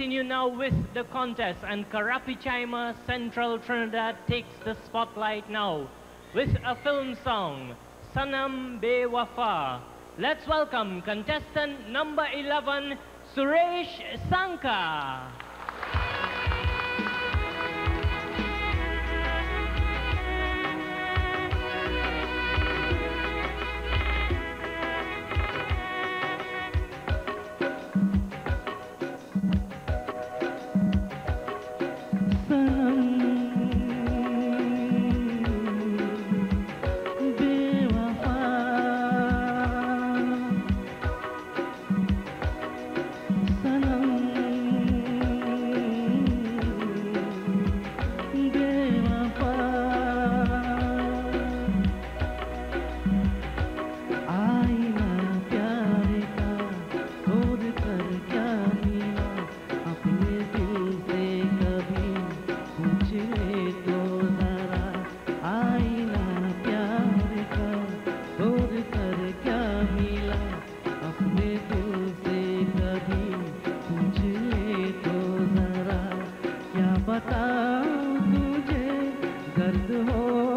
continue now with the contest and Karapichaima Central Trinidad takes the spotlight now with a film song, Sanam Be Wafa. Let's welcome contestant number 11, Suresh Sankar. हो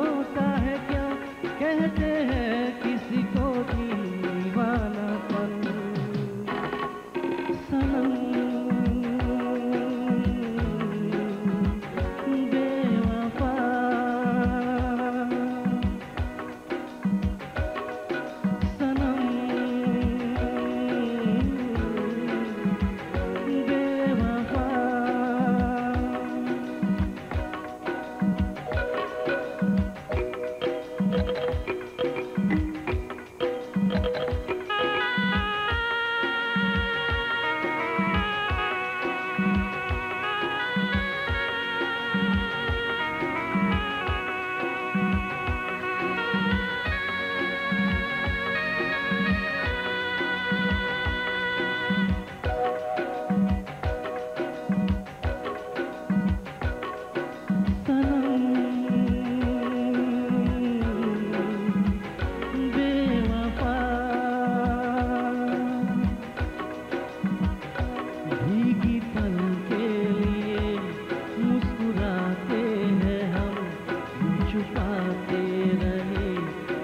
बरसाते रहे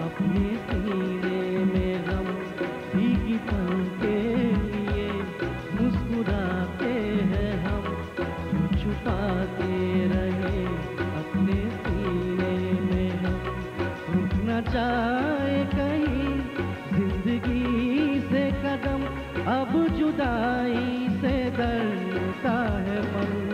अपने सीने में गम भीगीपन के लिए मुस्कुराते हैं हम छुपाते रहे अपने सीने में हम रुकना चाहे कहीं जिंदगी से कदम अब जुदाई से डरता है मन